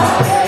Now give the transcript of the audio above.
감사합니다.